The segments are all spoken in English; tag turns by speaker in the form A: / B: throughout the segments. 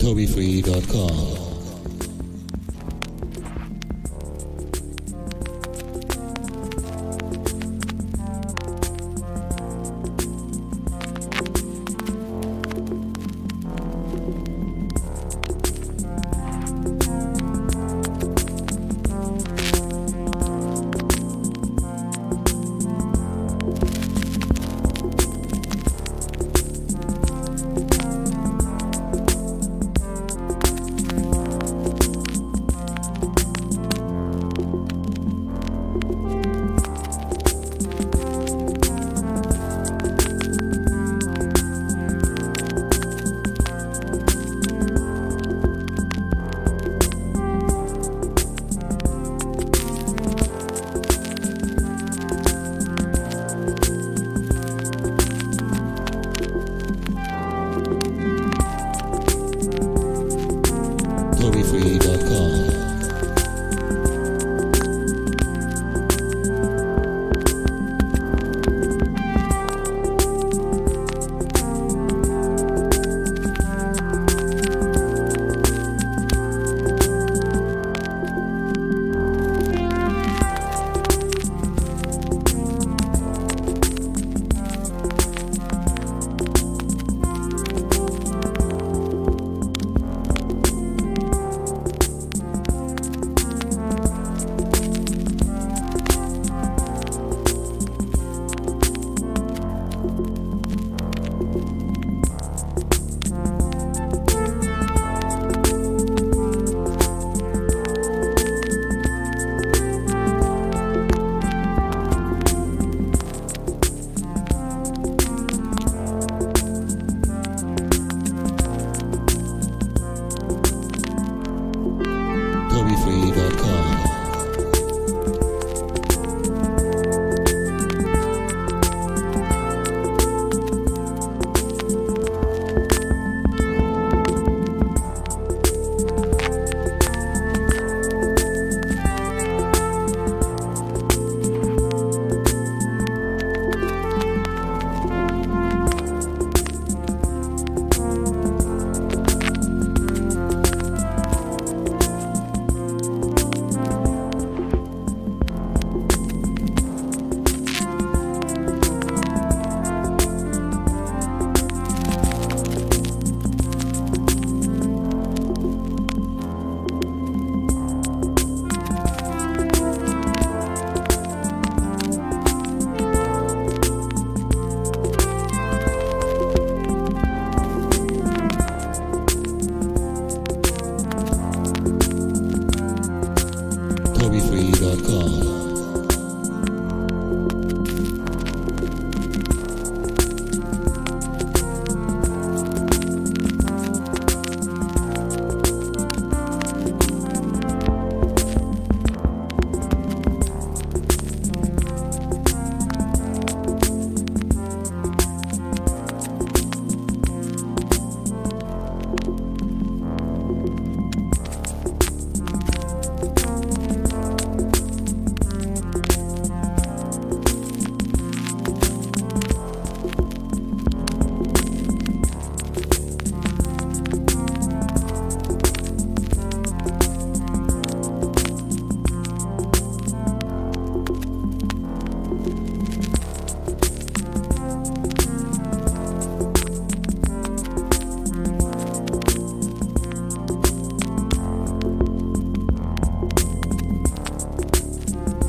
A: TobyFree.com. TobyFree.com.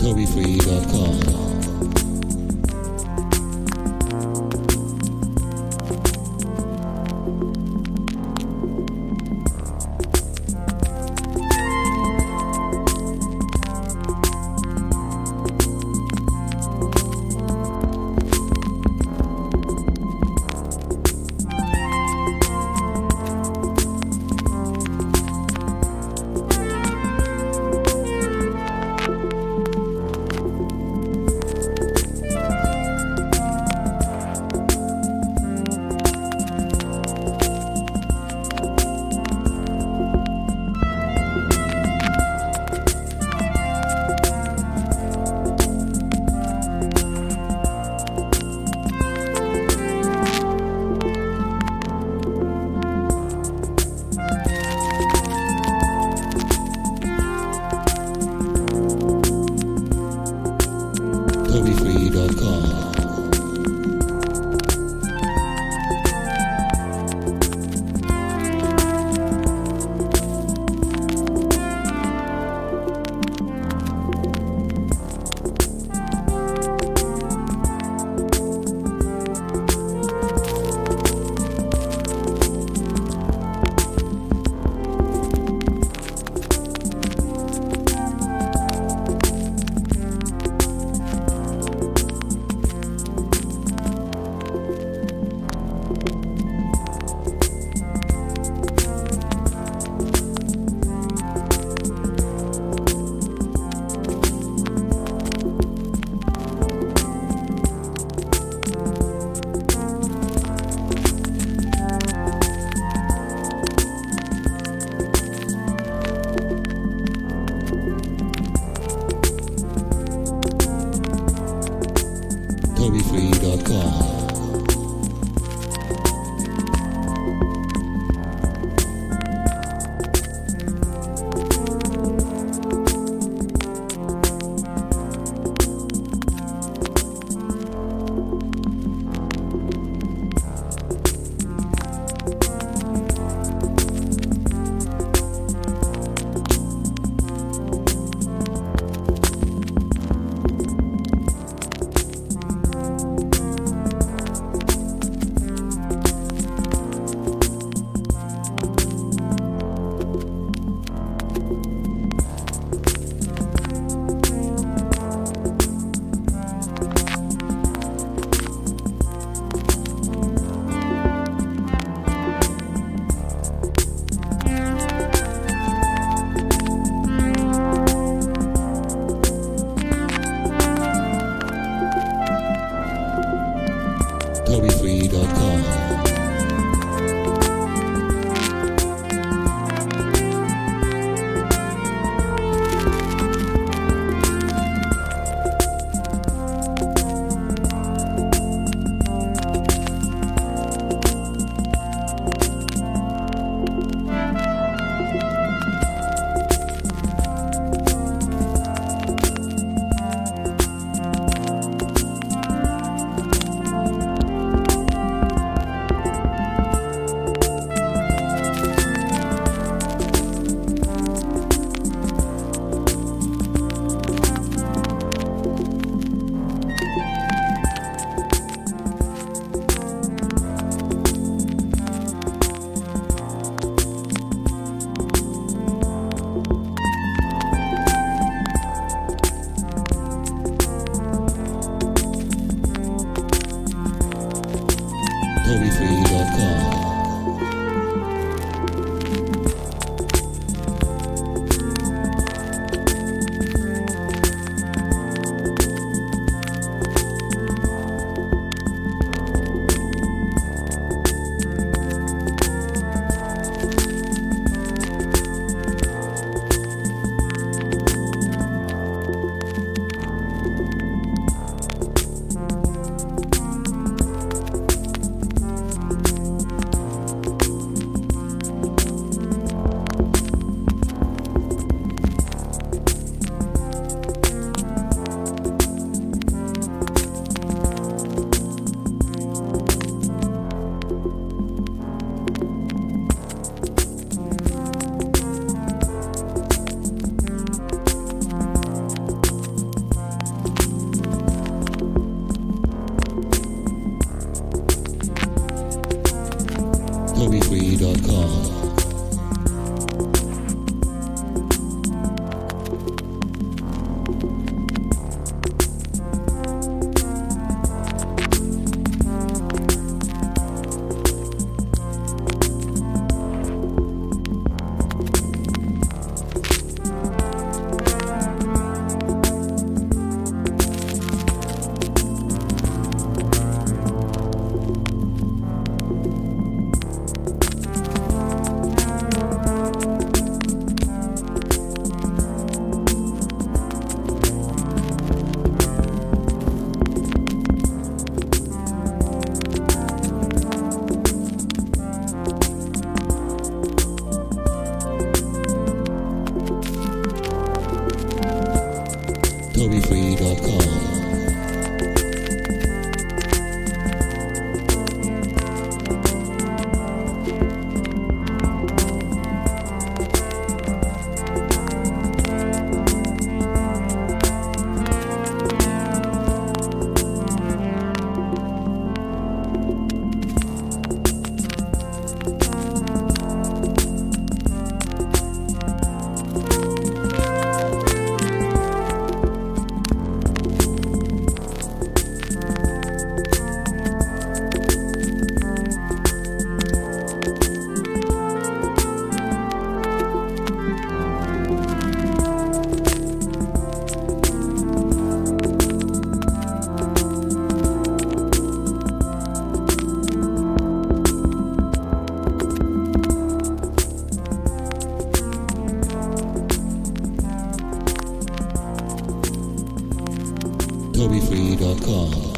A: TobyFree.com. TobyFree.com. TobyFree.com. LoopyTree.com. TobyFree.com.